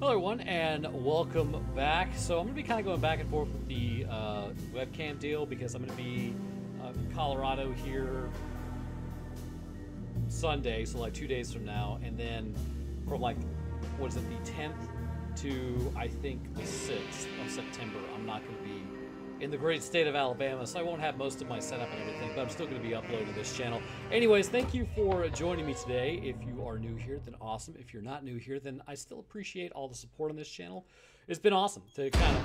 Hello, everyone, and welcome back. So I'm going to be kind of going back and forth with the uh, webcam deal because I'm going to be uh, in Colorado here Sunday, so like two days from now, and then from like what is it, the 10th to I think the 6th of September, I'm not going to be in the great state of Alabama, so I won't have most of my setup and everything, but I'm still going to be uploading this channel. Anyways, thank you for joining me today. If you are new here, then awesome. If you're not new here, then I still appreciate all the support on this channel. It's been awesome to kind of,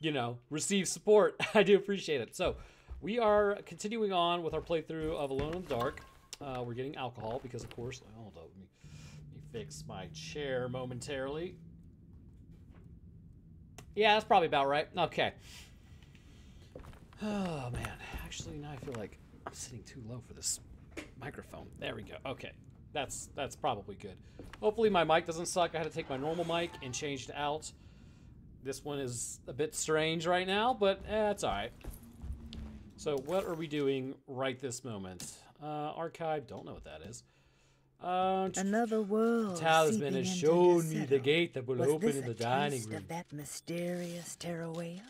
you know, receive support. I do appreciate it. So, we are continuing on with our playthrough of Alone in the Dark. Uh, we're getting alcohol because, of course, hold on, let me, let me fix my chair momentarily. Yeah, that's probably about right. Okay. Oh, man. Actually, now I feel like I'm sitting too low for this microphone. There we go. Okay. That's that's probably good. Hopefully my mic doesn't suck. I had to take my normal mic and change it out. This one is a bit strange right now, but eh, it's alright. So what are we doing right this moment? Uh, archive, don't know what that is. Uh, Another world. talisman has shown me the gate that will Was open in the dining room. Of that mysterious Terrawea?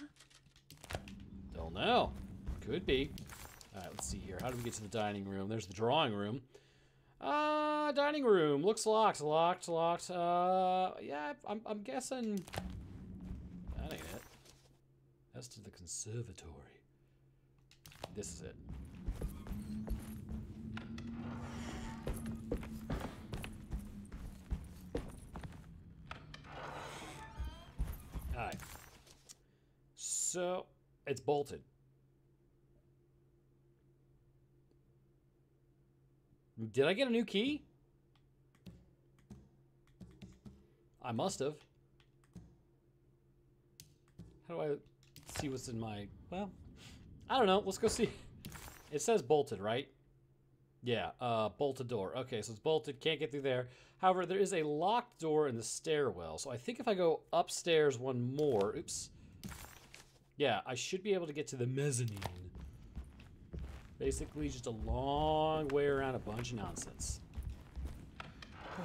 Don't know. Could be. Alright, let's see here. How do we get to the dining room? There's the drawing room. Uh, dining room. Looks locked. Locked, locked. Uh, yeah, I'm, I'm guessing... That ain't it. That's to the conservatory. This is it. So, it's bolted. Did I get a new key? I must have. How do I see what's in my... Well, I don't know. Let's go see. It says bolted, right? Yeah, uh, bolted door. Okay, so it's bolted. Can't get through there. However, there is a locked door in the stairwell. So I think if I go upstairs one more... Oops. Yeah, I should be able to get to the mezzanine. Basically, just a long way around a bunch of nonsense.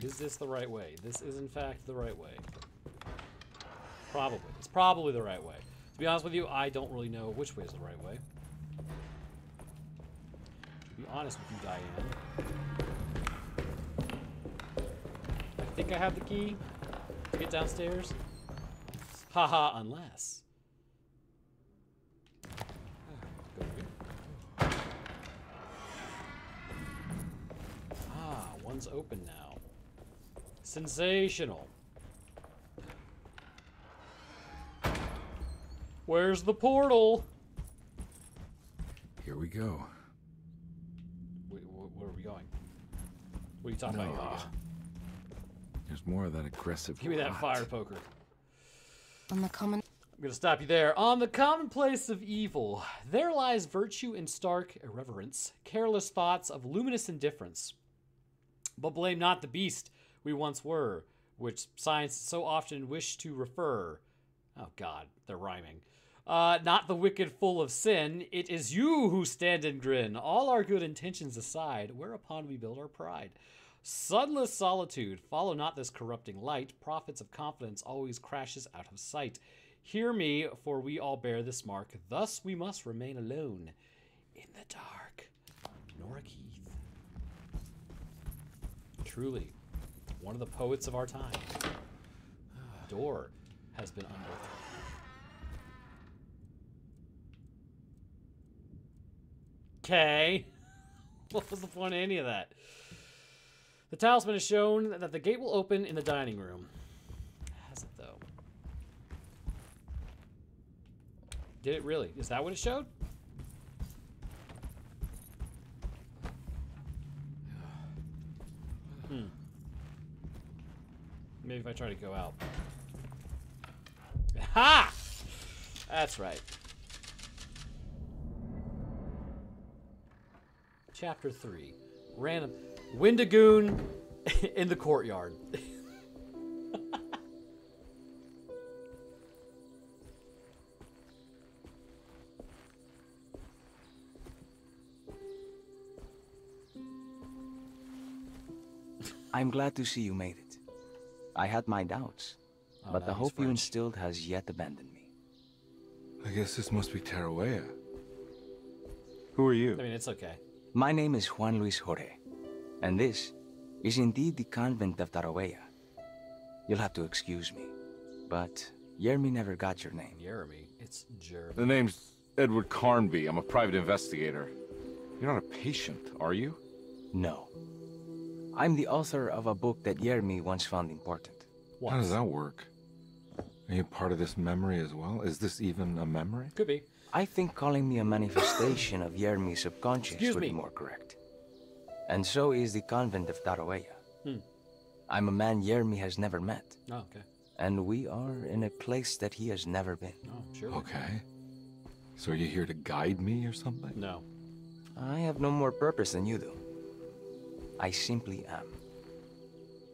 Is this the right way? This is, in fact, the right way. Probably. It's probably the right way. To be honest with you, I don't really know which way is the right way. To be honest with you, Diane. I think I have the key to get downstairs. Haha, unless. Ah, one's open now. Sensational. Where's the portal? Here we go. Wait, wh- where are we going? What are you talking No. about? There's more of that aggressive. Give me that rot. fire poker. On the common I'm going to stop you there. On the commonplace of evil, there lies virtue in stark irreverence, careless thoughts of luminous indifference. But blame not the beast we once were, which science so often wished to refer. Oh, God, they're rhyming. Uh, not the wicked full of sin, it is you who stand and grin, all our good intentions aside, whereupon we build our pride. Sunless solitude, follow not this corrupting light, prophets of confidence always crashes out of sight. Hear me, for we all bear this mark, thus we must remain alone in the dark. Nora Keith. Truly, one of the poets of our time. Door has been unearthed. Okay. What was the point of any of that? The talisman has shown that the gate will open in the dining room. Has it though? Did it really? Is that what it showed? Hmm. Maybe if I try to go out. Ha! That's right. Chapter 3. Random. Windigoon in the courtyard. I I'm glad to see you made it. I had my doubts, Oh, but the he's hope you instilled has yet abandoned me. I guess this must be Tarawea. Who are you? I mean, it's okay. My name is Juan Luis Jorge, and this is indeed the convent of Tarawea. You'll have to excuse me, but Yermi never got your name. Jeremy. It's Jeremy. The name's Edward Carnby. I'm a private investigator. You're not a patient, are you? No. I'm the author of a book that Yermi once found important. How does that work? Are you part of this memory as well? Is this even a memory? Could be. I think calling me a manifestation of Yermi's subconscious Excuse would me. be more correct. And so is the convent of Tarawea. Hmm. I'm a man Yermi has never met, Oh, okay. and we are in a place that he has never been. Oh, sure. Okay. So are you here to guide me or something? No. I have no more purpose than you do. I simply am.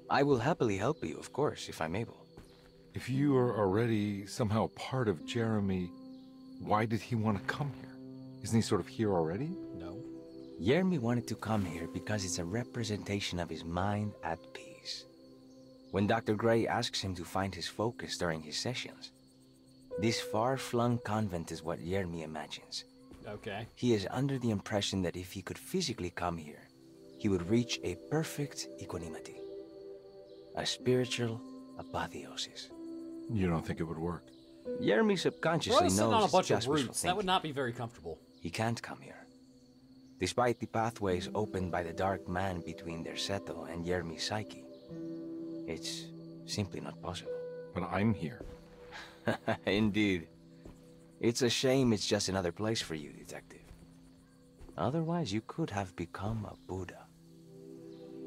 I will happily help you, of course, if I'm able. If you are already somehow part of Jeremy, why did he want to come here? Isn't he sort of here already? No. Yermi wanted to come here because it's a representation of his mind at peace. When Dr. Gray asks him to find his focus during his sessions, this far-flung convent is what Yermi imagines. Okay. He is under the impression that if he could physically come here, he would reach a perfect equanimity. A spiritual apotheosis. You don't think it would work? Yermi Bro, subconsciously sitting knows on a it's bunch of just wishful roots. That would not be very comfortable. He can't come here. Despite the pathways opened by the dark man between their Seto and Yermi's psyche, it's simply not possible. But I'm here. Indeed. It's a shame it's just another place for you, Detective. Otherwise, you could have become a Buddha.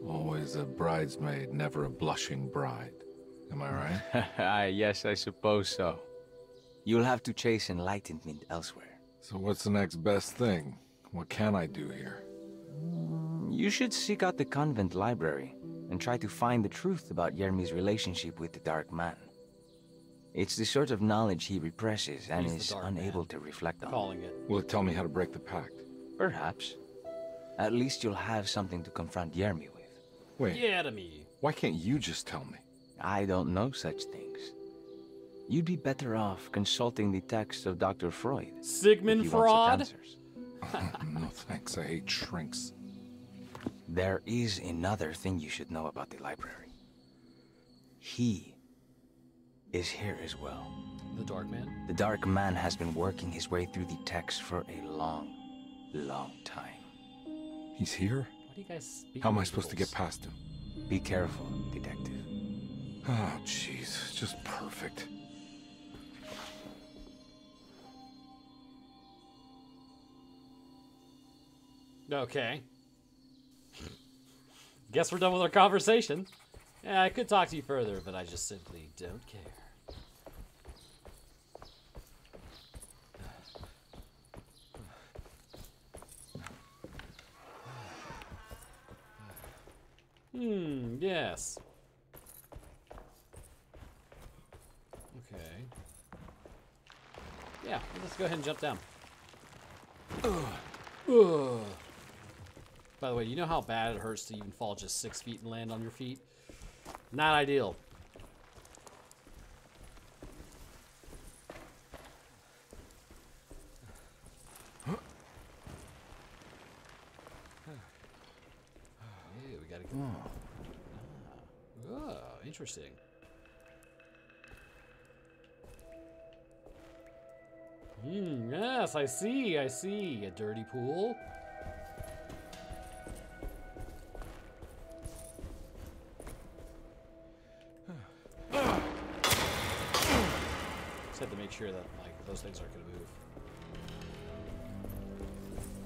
Always a bridesmaid, never a blushing bride. Am I right? Ah, yes, I suppose so. You'll have to chase enlightenment elsewhere. so what's the next best thing? What can I do here? You should seek out the convent library and try to find the truth about Yermi's relationship with the Dark Man. It's the sort of knowledge he represses and He's is unable Man. to reflect on. Calling it. Will it tell me how to break the pact? Perhaps. At least you'll have something to confront Yermi with. Wait, Yeah, me. why can't you just tell me? I don't know such things. You'd be better off consulting the text of Dr. Freud. Sigmund you want such Fraud? answers. no thanks, I hate shrinks. There is another thing you should know about the library. He is here as well. The Dark Man? The Dark Man has been working his way through the text for a long, long time. He's here? Why do you guys speak How am I supposed to get past him? Be careful, Detective. Oh, jeez, just perfect. Okay. Guess we're done with our conversation. Yeah, I could talk to you further, but I just simply don't care. Hmm, yes. Okay. Yeah, let's go ahead and jump down. Ugh. By the way, you know how bad it hurts to even fall just six feet and land on your feet? Not ideal. Yeah, we gotta go. Ah. Oh, interesting. Hmm, yes, I see, I see. A dirty pool. Sure that like those things aren't gonna move.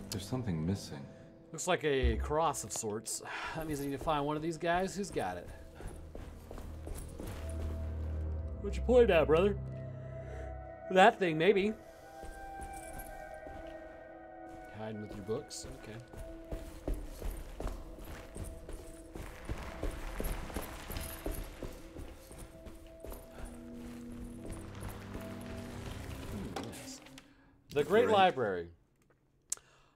There's something missing. Looks like a cross of sorts. That means I need to find one of these guys who's got it. What'd you point at, brother? That thing, maybe. Hiding with your books? Okay. The Great Great. Library.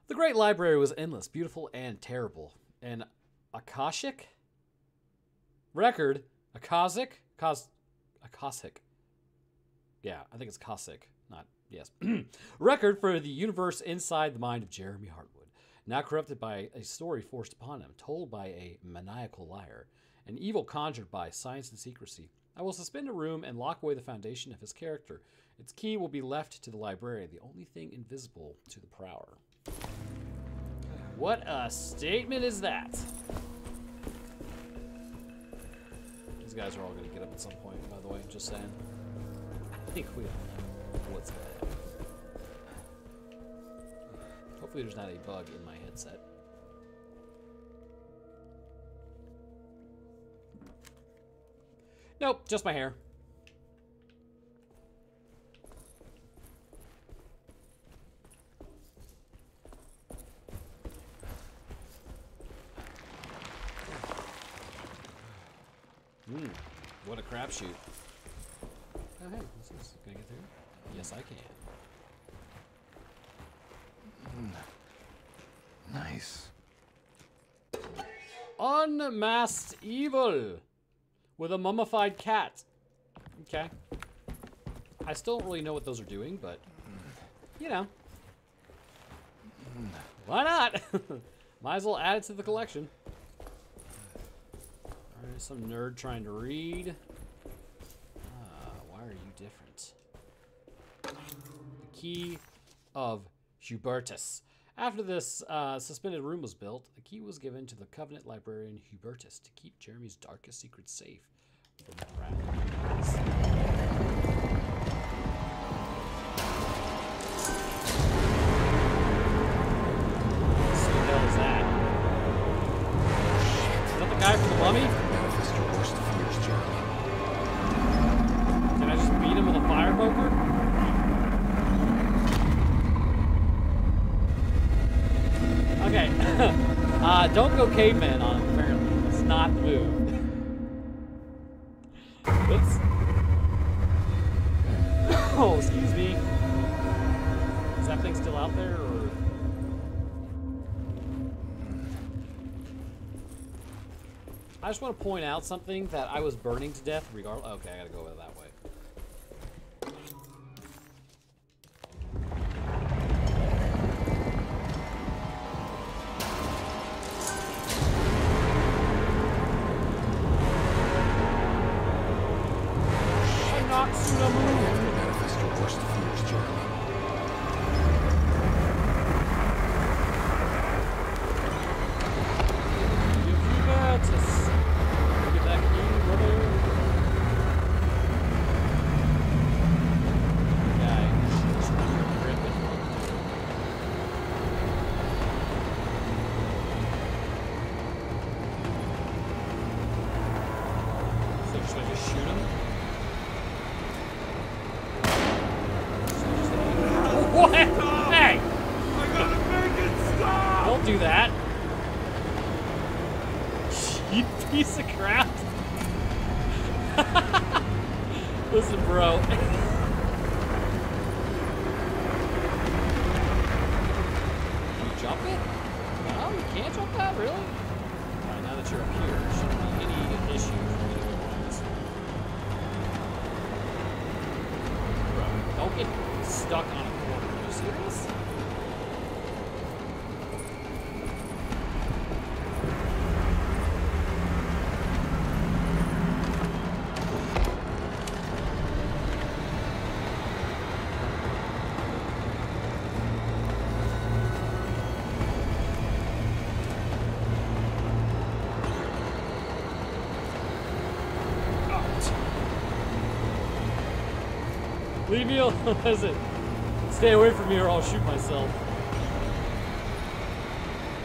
The Great Library was endless, beautiful, and terrible. And Akashic? Record, a Cossack, Cos, a Cossack. Yeah, I think it's Cossack, not yes. Record for the universe inside the mind of Jeremy Hartwood, now corrupted by a story forced upon him, told by a maniacal liar, an evil conjured by science and secrecy. I will suspend a room and lock away the foundation of his character. Its key will be left to the librarian, the only thing invisible to the prower. What a statement is that? These guys are all going to get up at some point, by the way, just saying. I think we all know what's to happen. Hopefully there's not a bug in my headset. Nope, just my hair. Hmm, what a crapshoot. Oh, hey, this? Can I get through? Yes, I can. Hmm. Nice. Unmasked Evil with a mummified cat. Okay. I still don't really know what those are doing, but you know. Why not? Might as well add it to the collection. Alright, some nerd trying to read. Ah, why are you different? The key of Hubertus. After this uh, suspended room was built, the key was given to the Covenant librarian Hubertus to keep Jeremy's darkest secrets safe from prowling. Caveman on him, apparently. It's not the move. Oops. oh, excuse me. Is that thing still out there, or...? I just want to point out something that I was burning to death regardless. Okay, I gotta go that way. Listen. Stay away from me or I'll shoot myself.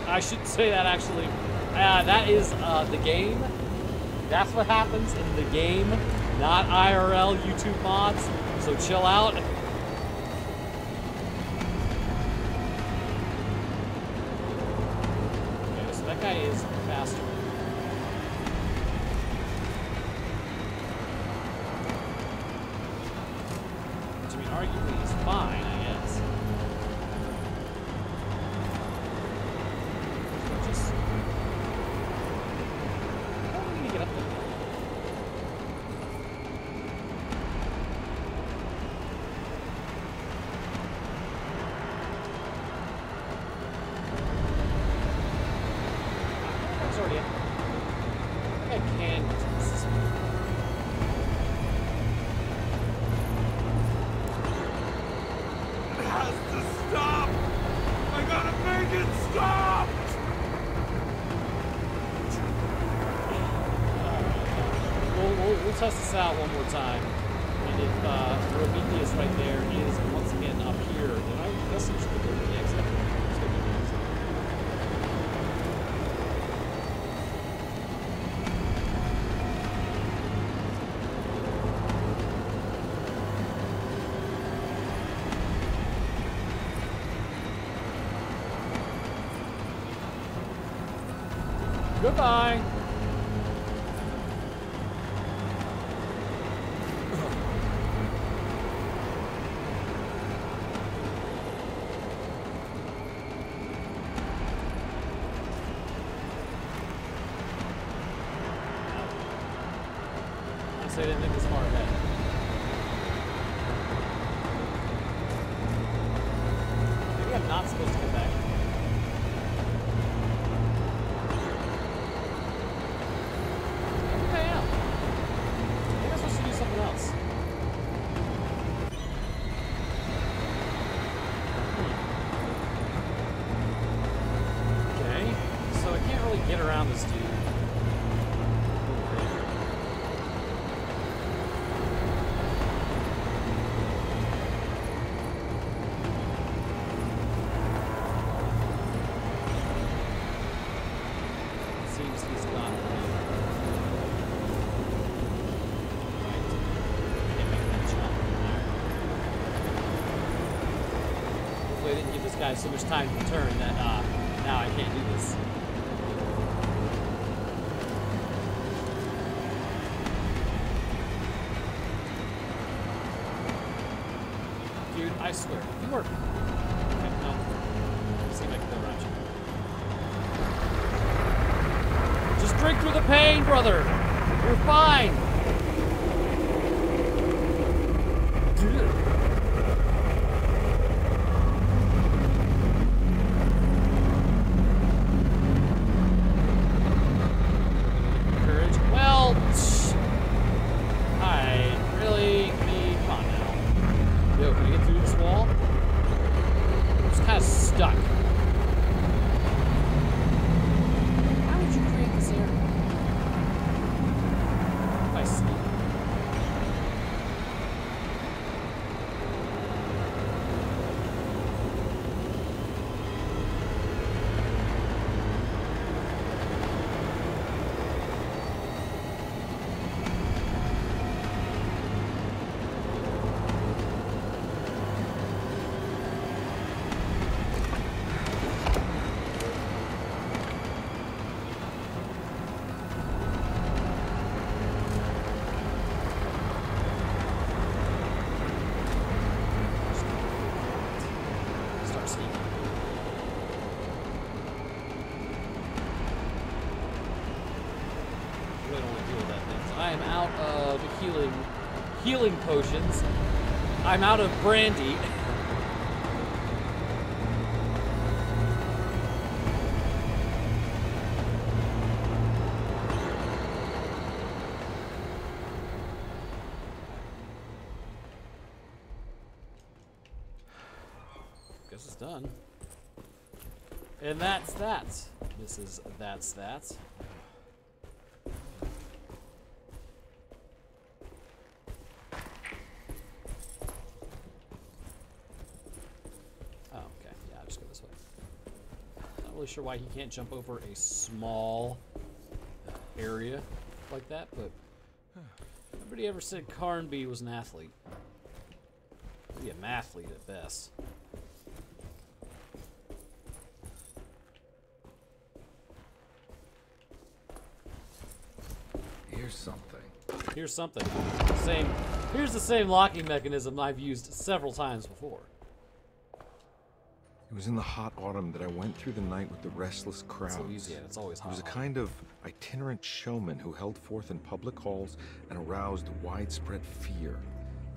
I should say that actually. Uh, that is uh, the game. That's what happens in the game, not IRL YouTube mods. So chill out. Okay, so that guy is faster. Which, I mean, arguably is fine, I guess. But just... How are we gonna get up there? we'll, we'll test this out one more time. And if uh, Prometheus right there is once again up here, then I guess we should go to the exit. Let's go to the exit. Honestly, I didn't think this far ahead. Maybe I'm not supposed to go back. I think I am. I think I'm supposed to do something else. Hmm. Okay, so I can't really get around this dude. Seems he's gone. Right. Can't make that jump. Alright. Hopefully I guy so much time to turn that uh, now I can't do this. Dude, I swear, if you if I can go around you. Just drink through the pain, brother. You're fine. Dude. Courage. Well, tch. Alright, really? Me? Come on now. Yo, can I get through this wall? I'm just kind of stuck. Why would you create this area? If I sneak. Start sneaking. Really don't want to deal with that thing. So I am out of healing healing potions. I'm out of brandy. Guess it's done. And that's that. This is that's that. Oh, okay. Yeah, I'll just go this way. Not really sure why he can't jump over a small area like that, but nobody ever said Carnby was an athlete. Maybe a mathlete at best. Here's something. Here's something. Same. Here's the same locking mechanism I've used several times before. It was in the hot autumn that I went through the night with the restless crowds. It's Louisiana. It's always hot. was a kind of itinerant showman who held forth in public halls and aroused widespread fear.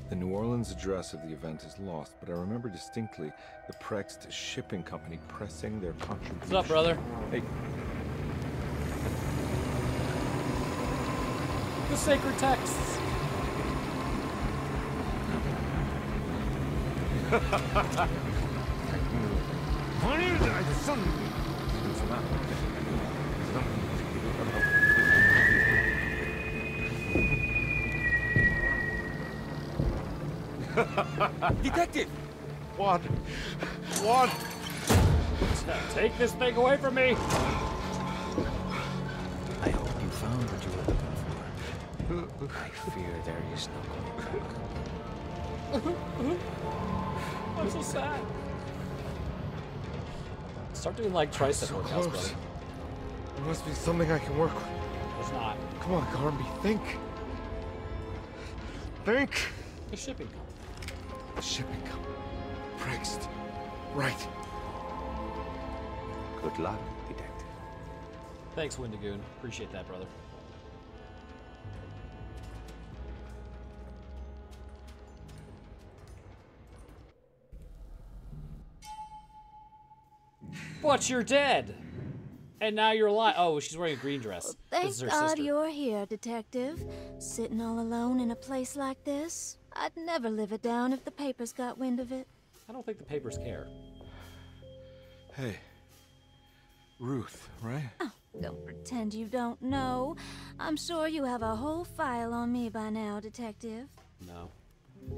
The New Orleans address of the event is lost, but I remember distinctly the Pregzt Shipping Company pressing their contribution. What's up, brother? Hey, The sacred texts. Detective! What? What? Take this thing away from me! I hope you found what you were looking for. I fear there is no back. I'm so sad. Start doing like tricep So workouts, close. brother. There must be something I can work with. There's not. Come on, Carnby, think. Think! The shipping company. The shipping company. Pregzt. Right. Good luck, detective. Thanks, Windigoon. Appreciate that, brother. But you're dead! And now you're alive. Oh, she's wearing a green dress. Thank this is her God sister. you're here, Detective. Sitting all alone in a place like this. I'd never live it down if the papers got wind of it. I don't think the papers care. Hey. Ruth, right? Oh, don't pretend you don't know. I'm sure you have a whole file on me by now, Detective. No.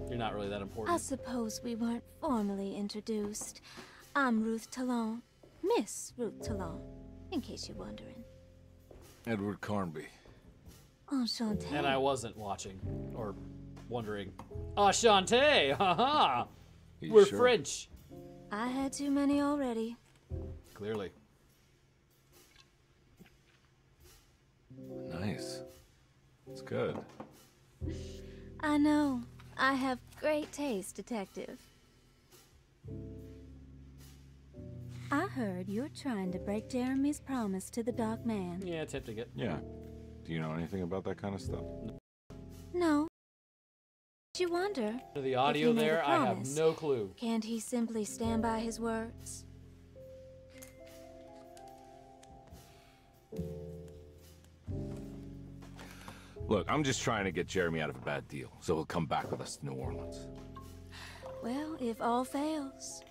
You're not really that important. I suppose we weren't formally introduced. I'm Ruth Talon. Miss Ruth Talon, in case you're wondering. Edward Carnby. Enchanté. And I wasn't watching or wondering. Enchanté! Haha! You We're sure? French. I had too many already. Clearly. Nice. It's good. I know. I have great taste, Detective. I heard you're trying to break Jeremy's promise to the Dark Man. Yeah, attempting it. Yeah. Do you know anything about that kind of stuff? No. You wonder, The audio made a there, I have no clue. can't he simply stand by his words? Look, I'm just trying to get Jeremy out of a bad deal, so he'll come back with us to New Orleans. Well, if all fails,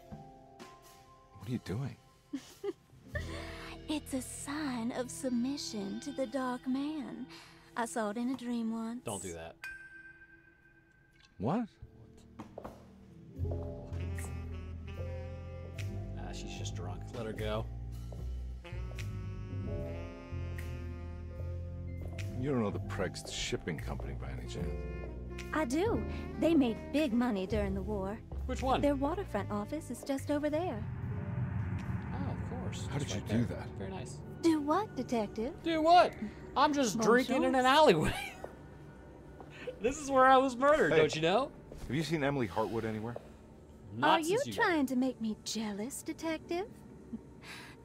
What are you doing? it's a sign of submission to the Dark Man. I saw it in a dream once. Don't do that. What? Ah, she's just drunk. Let her go. You don't know the Pregzt shipping company by any chance? I do. They made big money during the war. Which one? Their waterfront office is just over there. How Just did you right do there. that? Very nice. Do what, Detective? Do what? I'm just drinking in an alleyway. this is where I was murdered, Hey. don't you know? Have you seen Emily Hartwood anywhere? Not Are you since got- trying to make me jealous, Detective?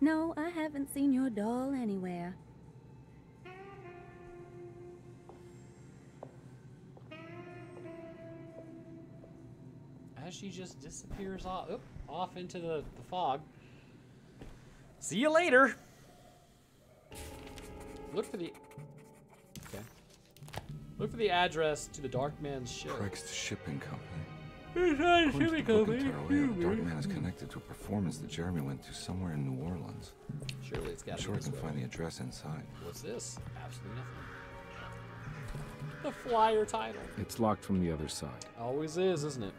No, I haven't seen your doll anywhere. As she just disappears off, oop, off into the, the fog. See you later. Look for the. Okay. Look for the address to the Dark Man's ship. Pregzt Shipping Company. It's According to shipping the book company. the Dark Man is connected to a performance that Jeremy went to somewhere in New Orleans. Surely it's got I'm sure I can this find the address inside. What's this? Absolutely nothing. The flyer title. It's locked from the other side. Always is, isn't it?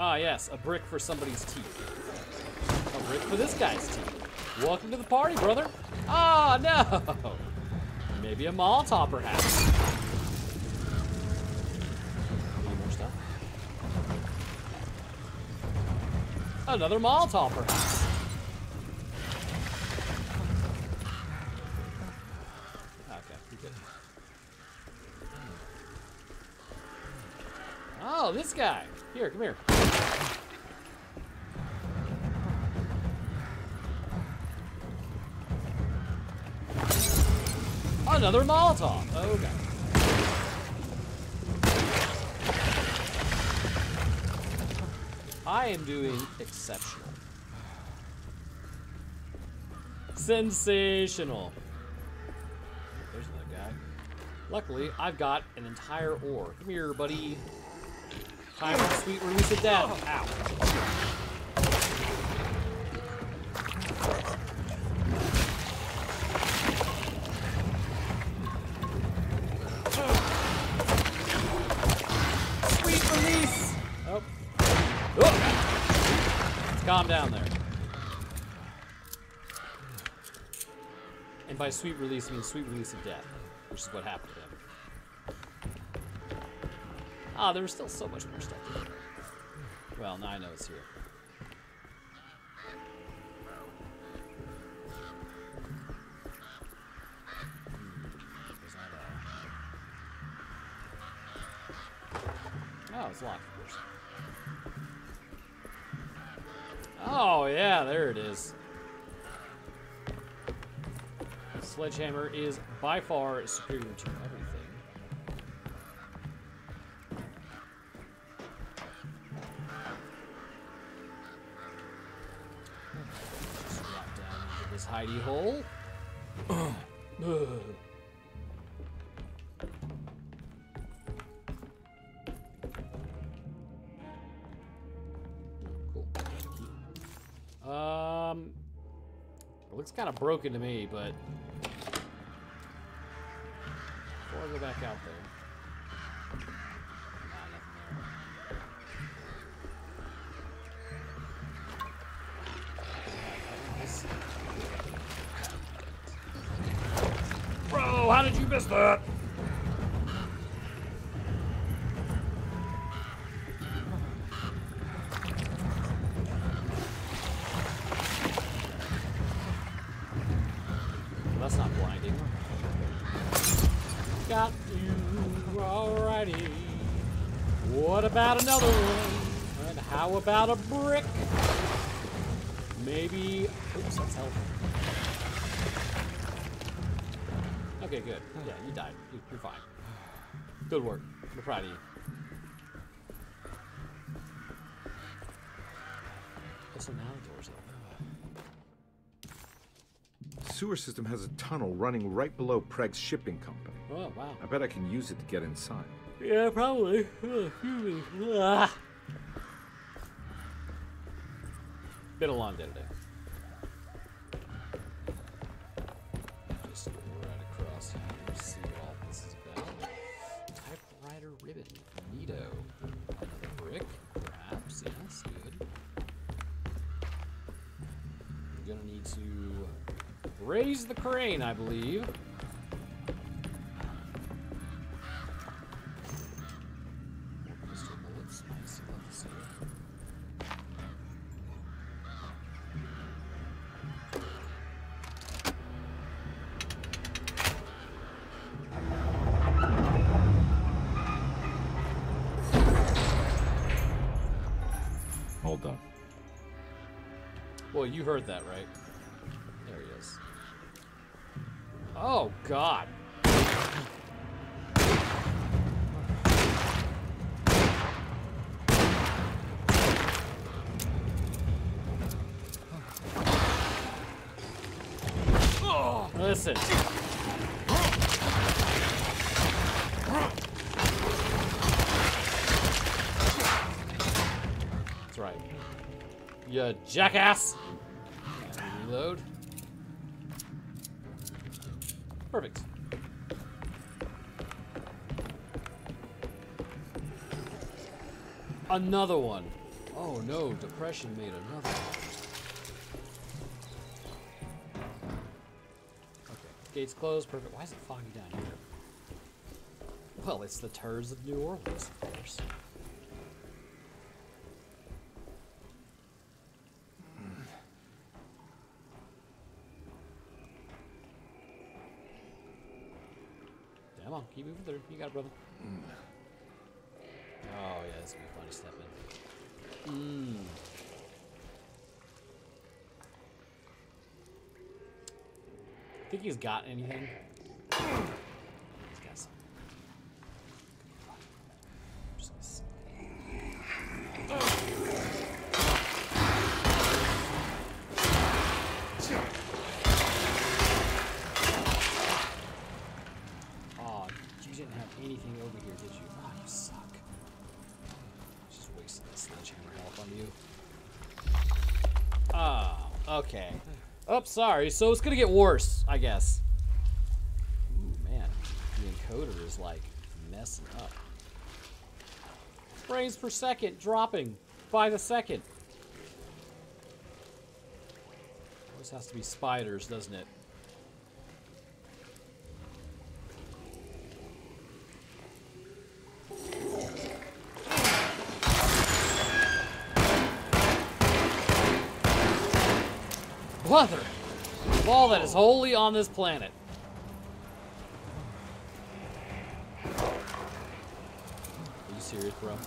Ah, yes, a brick for somebody's teeth. A brick for this guy's teeth. Welcome to the party, brother. Ah, no. Maybe a Molotov, perhaps. More stuff? Another Molotov, perhaps. Oh, this guy. Here, come here. Another Molotov. Okay. I am doing exceptional. Sensational. There's another guy. Luckily, I've got an entire ore. Come here, buddy. Time for sweet release of death. Ow. Sweet release! Oh. oh. Let's calm down there. And by sweet release, I mean sweet release of death, which is what happened to him. Ah, there was still so much more stuff to do. Well, now I know it's here. Hmm, Oh, it's locked, of course. Oh, yeah, there it is. Sledgehammer is by far superior to everything. Hidey hole. Cool. Um, it looks kind of broken to me, but before I go back out there. How did you miss that? Good work. We're proud of you. So now the door's open. Sewer system has a tunnel running right below Pregzt shipping company. Oh, wow. I bet I can use it to get inside. Yeah, probably. Ugh, excuse me. Ah. Been a long day today. Raise the crane, I believe. Hold bullets. Nice. Love to see it. All done. Well, you heard that, right? Is. Oh, God. Listen. That's right. You jackass! Reload. Another one. Oh no, depression made another one. Okay, gates closed. Perfect. Why is it foggy down here? Well, it's the turds of New Orleans, of course. Come on, keep moving through. You got it, brother. Yeah, this will be a funny step in. Mmm. Think he's got anything? sorry. So it's gonna get worse, I guess. Ooh, man. The encoder is like messing up. Frames per second dropping by the second. Always has to be spiders, doesn't it? All that is holy on this planet. Are you serious, bro? You,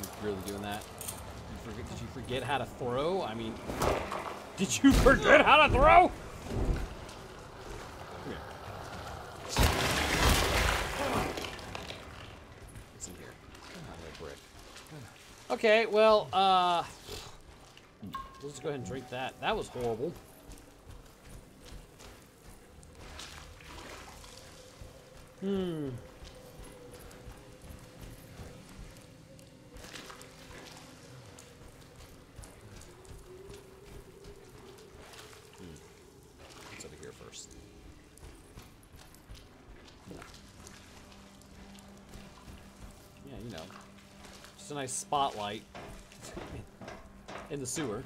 you really doing that? You forget, did you forget how to throw? I mean, did you forget how to throw? Come here. What's in here? Another brick. Okay, well, uh, let's go ahead and drink that. That was horrible. Hmm. Over here first? Yeah, you know. Just a nice spotlight in the sewer.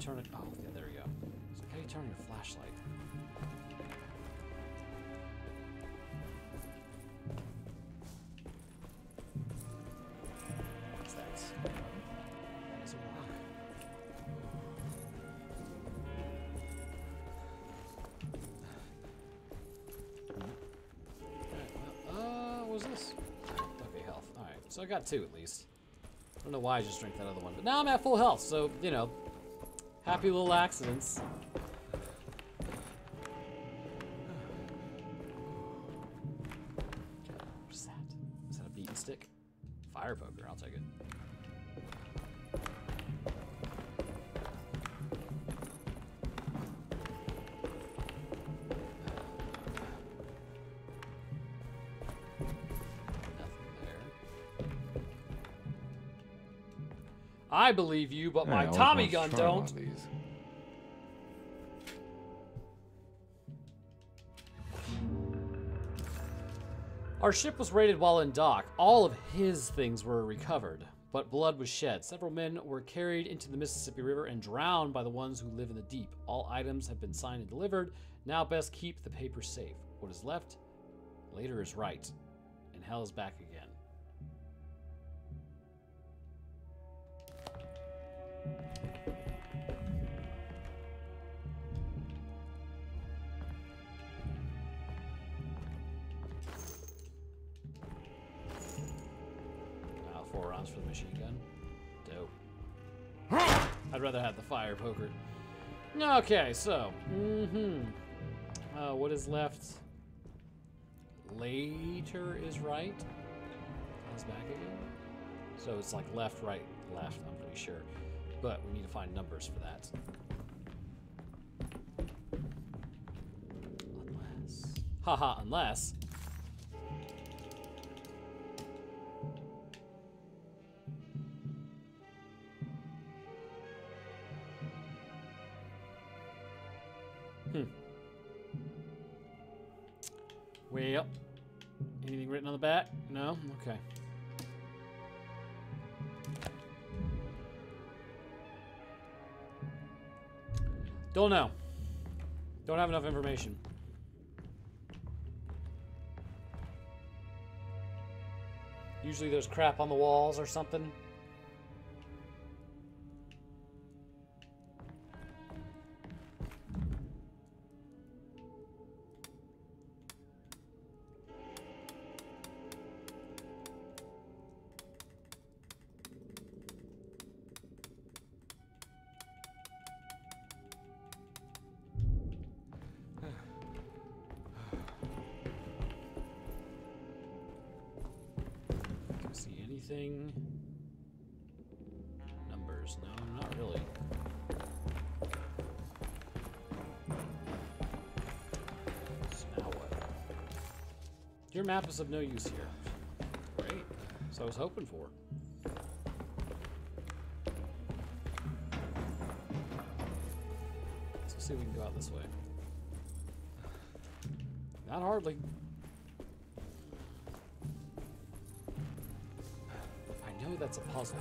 Turn it? Oh, yeah, there we go. So how do you turn your flashlight? What's that? It's a rock. Uh, was this? Okay, health. Alright, so I got two at least. I don't know why I just drank that other one, but now I'm at full health, so, you know, happy little accidents. I believe you, but my Tommy gun don't. these. Our ship was raided while in dock. All of his things were recovered, but blood was shed. Several men were carried into the Mississippi River and drowned by the ones who live in the deep. All items have been signed and delivered. Now best keep the paper safe. What is left later is right, and hell is back again. Rounds for the machine gun. Dope. I'd rather have the fire poker. Okay, so, mm-hmm. Uh, what is left? Later is right. Is back again. So it's like left, right, left. I'm pretty sure, but we need to find numbers for that. Unless, haha, unless. Don't know. Don't have enough information. Usually there's crap on the walls or something. Map is of no use here. Great. So I was hoping for. Let's see if we can go out this way. Not hardly. I know that's a puzzle.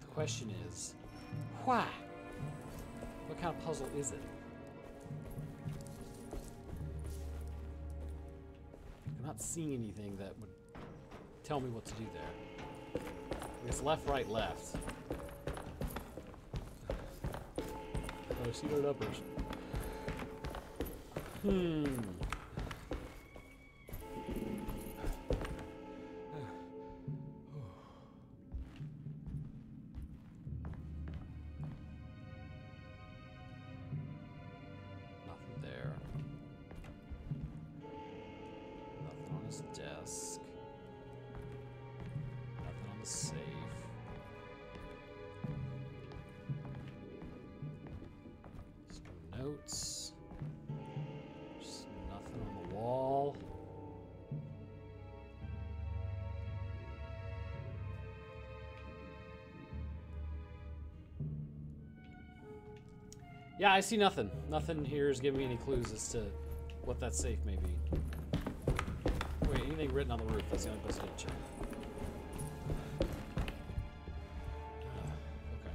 The question is, why? What kind of puzzle is it? Seeing anything that would tell me what to do there. It's left, right, left. Oh, see no numbers. Hmm. Yeah, I see nothing. Nothing here is giving me any clues as to what that safe may be. Wait, anything written on the roof? That's the only place I didn't check. Uh, okay.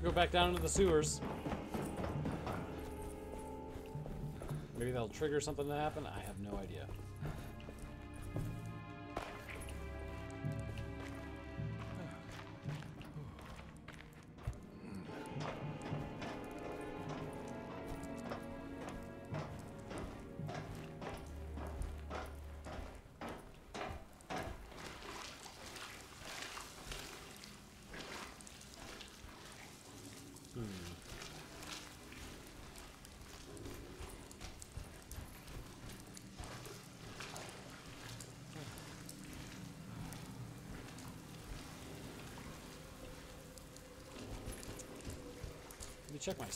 Hmm. Back down into the sewers. Maybe that'll trigger something to happen? I have no idea.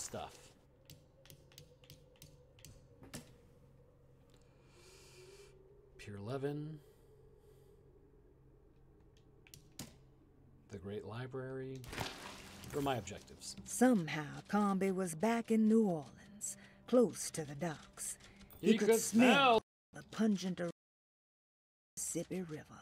Stuff. Pier 11. The Great Library. Are my objectives? Somehow, Carnby was back in New Orleans, close to the docks. He could smell- the pungent aroma of the Mississippi River.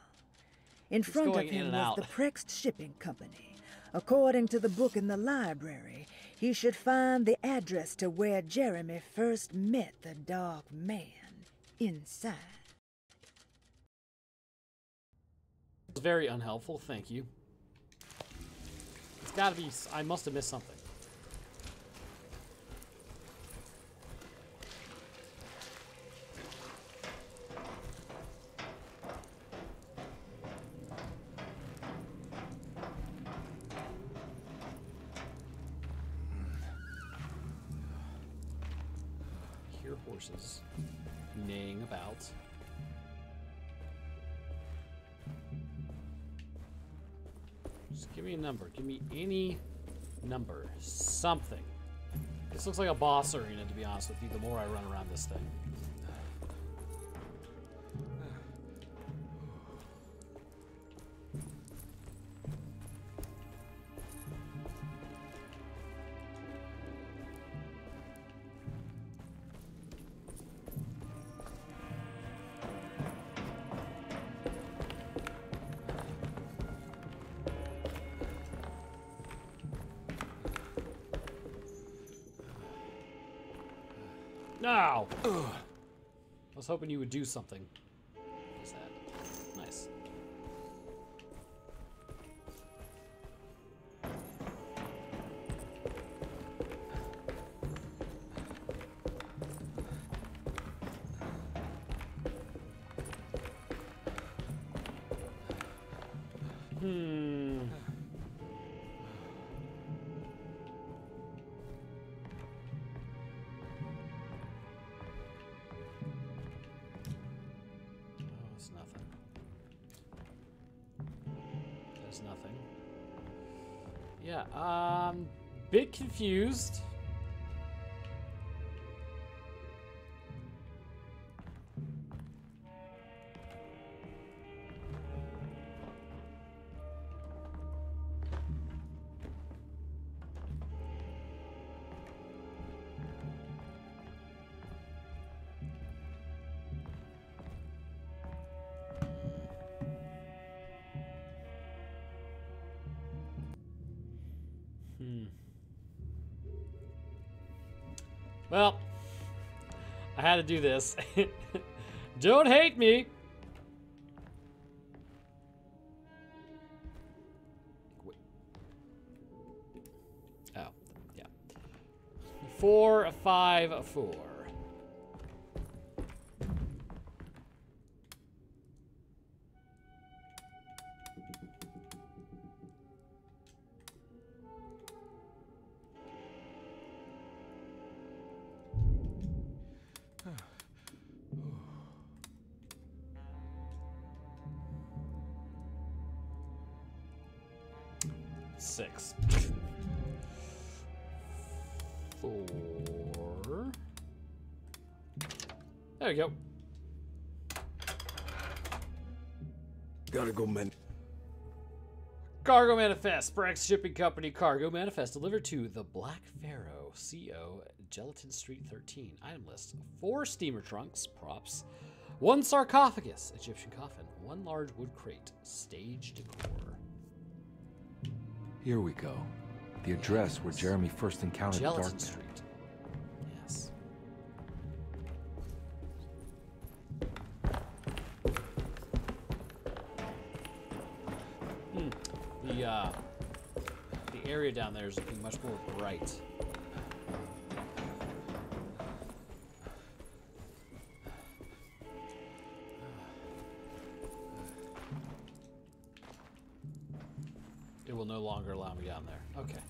In front of him was out. the Pregzt Shipping Company. According to the book in the library, he should find the address to where Jeremy first met the Dark Man inside. Very unhelpful, thank you. It's gotta be. I must have missed something. Hear horses neighing about. Just give me a number. Give me any number. Something. This looks like a boss arena, to be honest with you, the more I run around this thing. Hoping you would do something. Confused. Well, I had to do this. Don't hate me. Oh, yeah. Four, five, four. Gotta go, men. Cargo Manifest. Pregzt Shipping Company Cargo Manifest delivered to the Black Pharaoh, CO, Gallatin Street 13. Item list four steamer trunks, props, one sarcophagus, Egyptian coffin, one large wood crate, stage decor. Here we go. The address where Jeremy first encountered Gallatin Darkman. Street. Area down there is looking much more bright. It will no longer allow me down there. Okay.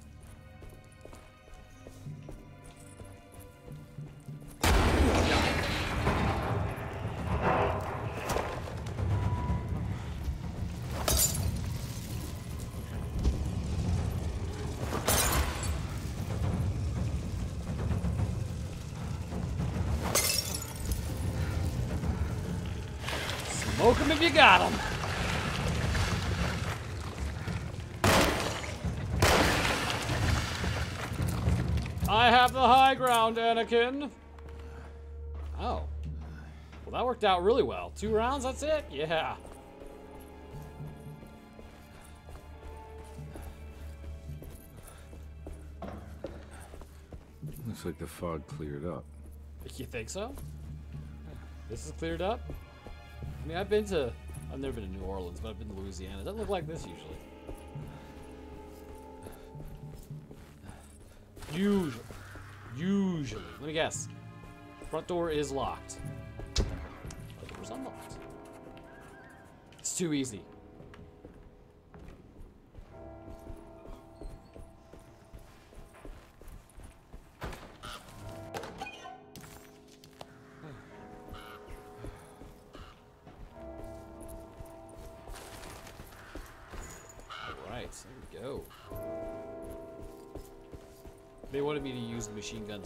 Him if you got him. I have the high ground, Anakin. Oh. Well, that worked out really well. Two rounds, that's it? Yeah. Looks like the fog cleared up. You think so? This is cleared up? Mean, I've been to. I've never been to New Orleans, but I've been to Louisiana. It doesn't look like this usually. Usually. Usually. Let me guess. Front door is locked. Front door's unlocked. It's too easy.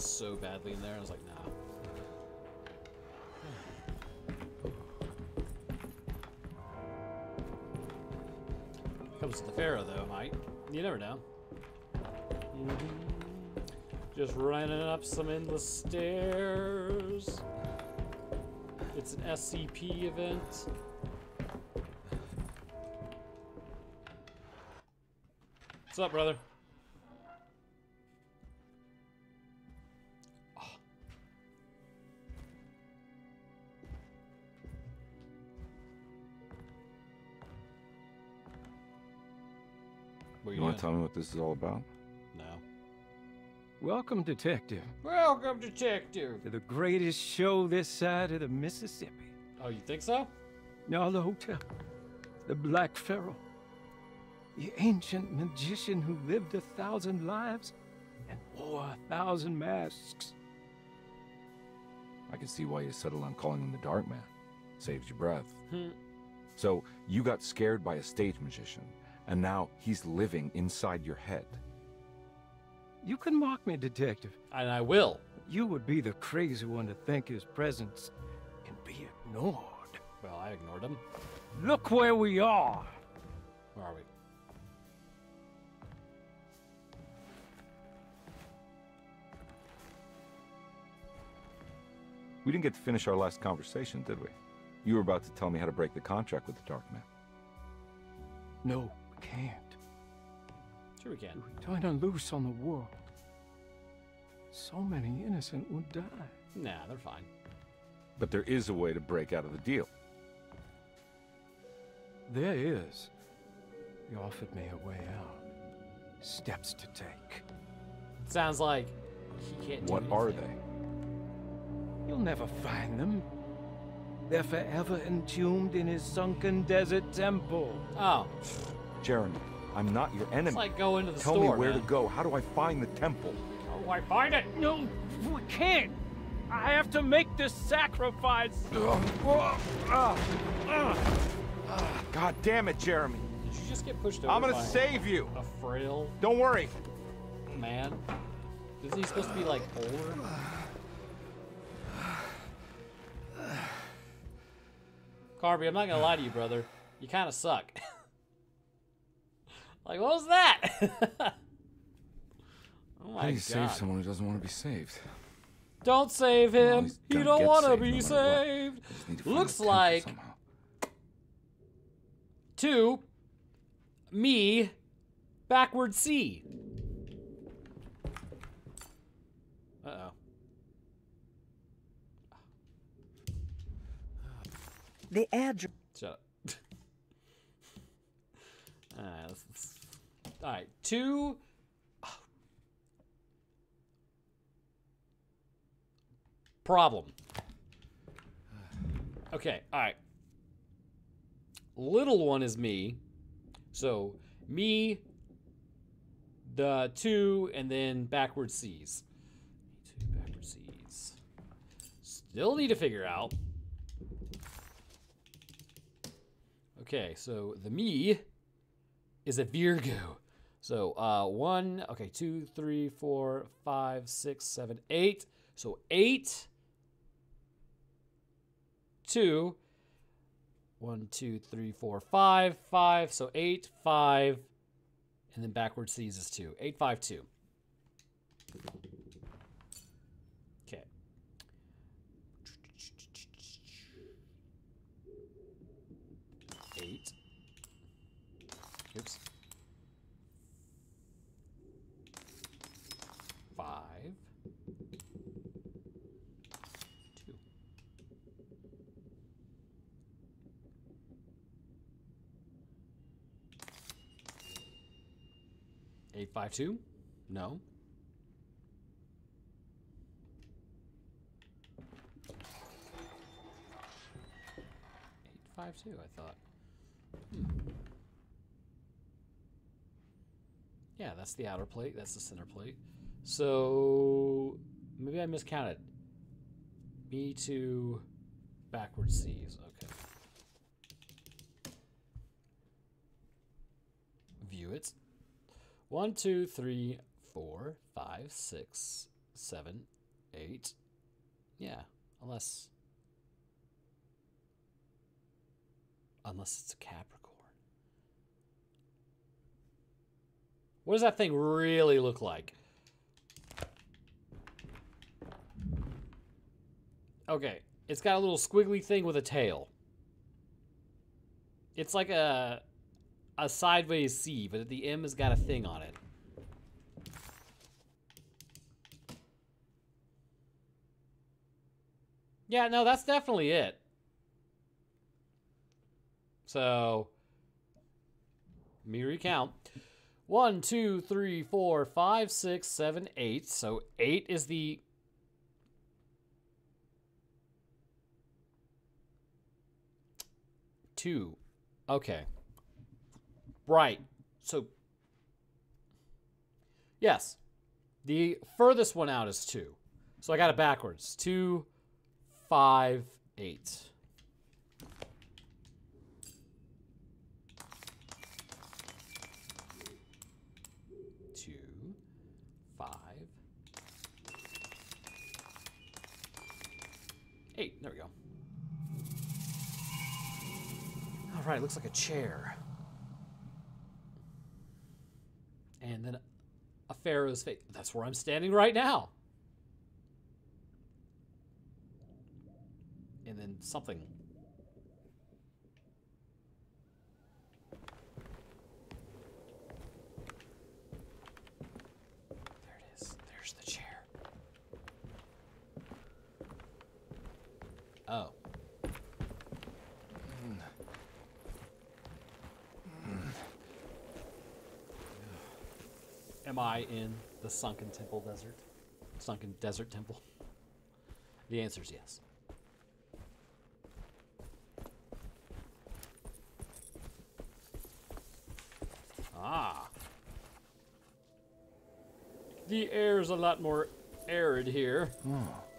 So badly in there, I was like, nah. Comes to the Pharaoh though, Mike. You never know. Mhm. Just running up some endless stairs. It's an SCP event. What's up, brother? Tell me what this is all about? No. Welcome, Detective, Welcome, detective. to the greatest show this side of the Mississippi. Oh, you think so? Now, the hotel, the Black Pharaoh, the ancient magician who lived a thousand lives and wore a thousand masks. I can see why you settled on calling him the Dark Man. Saves your breath. Hmm. So, you got scared by a stage magician, and now he's living inside your head. You can mock me, Detective. And I will. You would be the crazy one to think his presence can be ignored. Well, I ignored him. Look where we are. Where are we? We didn't get to finish our last conversation, did we? You were about to tell me how to break the contract with the Dark Man. No, we can't. Sure we can. We turn her loose on the world. So many innocent would die. Nah, they're fine. But there is a way to break out of the deal. There is. He offered me a way out. Steps to take. Sounds like he can't do What are they? You'll never find them. They're forever entombed in his sunken desert temple. Oh, Jeremy, I'm not your enemy. it's like go into the Tell store, me where man. to go. How do I find the temple? How do I find it? No, we can't. I have to make this sacrifice. God damn it, Jeremy. Did you just get pushed over I'm gonna save you. a frail Don't worry. man? Isn't he supposed to be like older? Carnby, I'm not gonna lie to you, brother. You kind of suck. like, what was that? oh my How do you god! save someone who doesn't want to be saved? Don't save him. he's he don't want to be no saved. I just need to find Looks like somehow. two, me, backward C. Uh oh. The address. Shut up. Alright, let's- let's- Alright, two. Problem. Okay, alright. Little one is me. So, me, the two, and then backward C's. Two backward C's. Still need to figure out Okay, so the me is a Virgo. So uh one, okay, two, three, four, five, six, seven, eight. So eight, two, one, two, three, four, five, five. So eight, five, and then backwards these is two. Eight, five, two. Okay. Eight. Oops. Five. Two. Eight five two? No. Eight five two, I thought. Hmm. Yeah, that's the outer plate. That's the center plate. So maybe I miscounted. Me to backward C's. Okay. View it. One, two, three, four, five, six, seven, eight. Yeah, unless unless it's a Capricorn. What does that thing really look like? Okay, it's got a little squiggly thing with a tail. It's like a a sideways C, but the M has got a thing on it. Yeah, no, that's definitely it. So, me recount. One, two, three, four, five, six, seven, eight. So eight is the two. Okay. Right. So, yes. The furthest one out is 2. So I got it backwards. Two, five, eight. There we go. All right, looks like a chair. And then a pharaoh's face. That's where I'm standing right now. And then something. There it is. There's the chair. Oh. I in the sunken temple desert? Sunken desert temple? The answer is yes. Ah. The air's a lot more arid here. Interesting.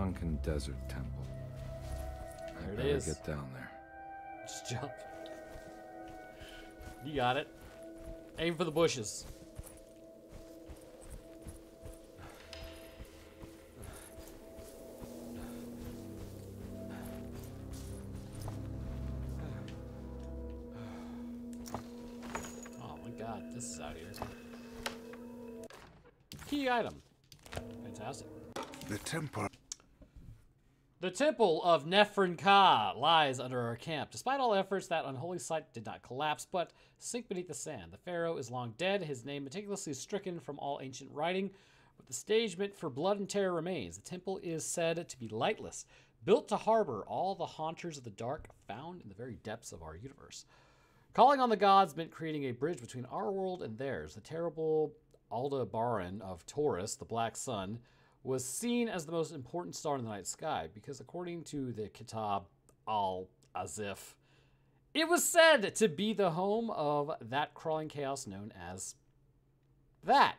Sunken Desert Temple. I There it better is. get down there. Just jump. You got it. Aim for the bushes. Temple of Nephren-Ka lies under our camp. Despite all efforts, that unholy site did not collapse, but sink beneath the sand. The pharaoh is long dead, his name meticulously stricken from all ancient writing, but the stage meant for blood and terror remains. The temple is said to be lightless, built to harbor all the haunters of the dark found in the very depths of our universe. Calling on the gods meant creating a bridge between our world and theirs. The terrible Aldebaran of Taurus, the Black Sun, was seen as the most important star in the night sky because, according to the Kitab al Azif, it was said to be the home of that crawling chaos known as that.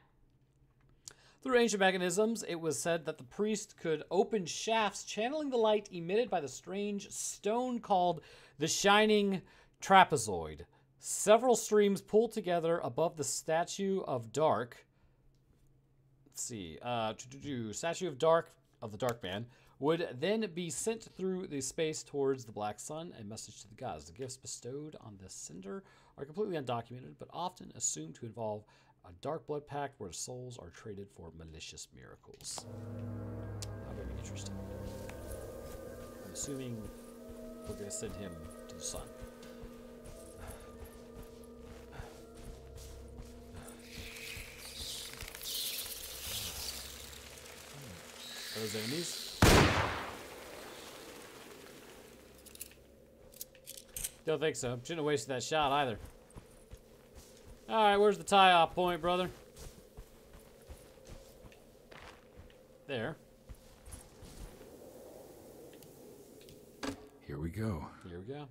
Through ancient mechanisms, it was said that the priest could open shafts channeling the light emitted by the strange stone called the Shining Trapezoid. Several streams pulled together above the statue of Dark. Let's see. Uh, statue of Dark of the Dark Man would then be sent through the space towards the Black Sun, a message to the gods. The gifts bestowed on this sender are completely undocumented, but often assumed to involve a dark blood pact where souls are traded for malicious miracles. Interesting. I'm assuming we're going to send him to the sun. Those enemies? Don't think so. Shouldn't have wasted that shot either. Alright, where's the tie-off point, brother? There. Here we go. Here we go.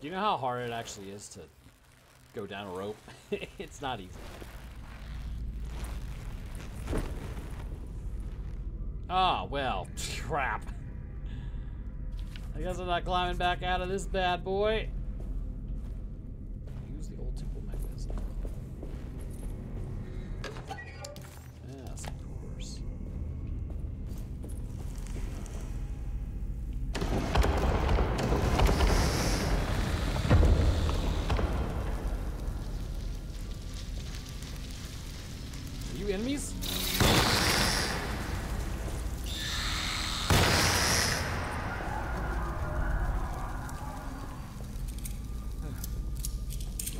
Do you know how hard it actually is to go down a rope? it's not easy. Ah, well, crap. I guess I'm not climbing back out of this bad boy.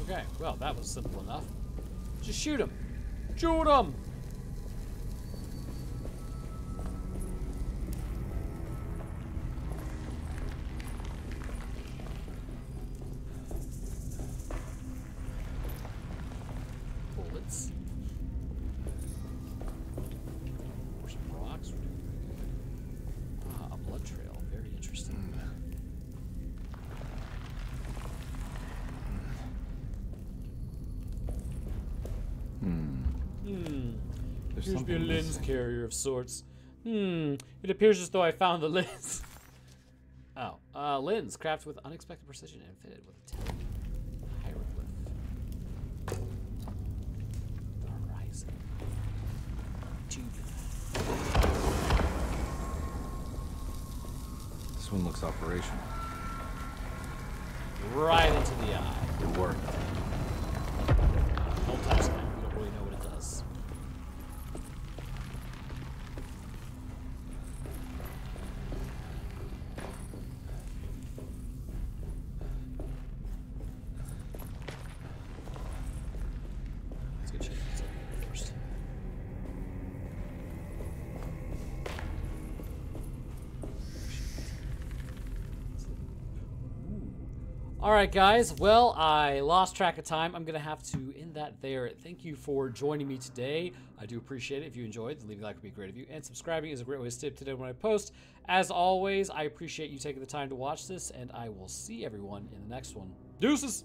Okay, well, that was simple enough. Just shoot him. Shoot him! A lens carrier of sorts. Hmm. It appears as though I found the lens. oh, uh, lens crafted with unexpected precision and fitted with a tele hieroglyph. The horizon. This one looks operational. Right into the eye. Good work. Don't touch that. We don't really know what it does. Let's go check this out first. All right, guys. Well, I lost track of time. I'm going to have to end that there. Thank you for joining me today. I do appreciate it. If you enjoyed, leaving a like would be great of you. And subscribing is a great way to stay up to date when I post. As always, I appreciate you taking the time to watch this, and I will see everyone in the next one. Deuces!